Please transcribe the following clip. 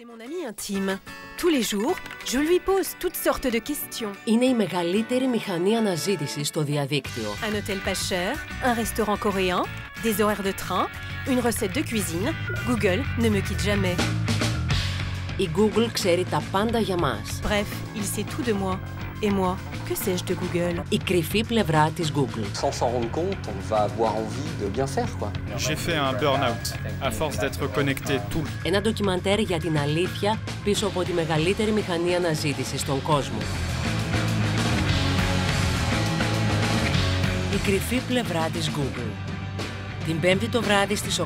C'est mon ami intime. Tous les jours, je lui pose toutes sortes de questions. Είναι η μεγαλύτερη μηχανή αναζήτησης στο διαδίκτυο. Un hôtel pas cher, un restaurant coréen, des horaires de train, une recette de cuisine. Google ne me quitte jamais. Η Google ξέρει τα πάντα για μας. Bref, il sait tout de moi. Et moi, que sais-je de Google Η κρυφή πλευρά της Google. Sans s'en rendre compte, on va avoir envie de bien faire, quoi. J'ai fait un burn-out à force d'être connecté tout le Ένα ντοκιμαντέρ για την αλήθεια πίσω από τη μεγαλύτερη μηχανή αναζήτησης στον κόσμο. Η κρυφή πλευρά της Google. Την πέμπτη το βράδυ στις 8.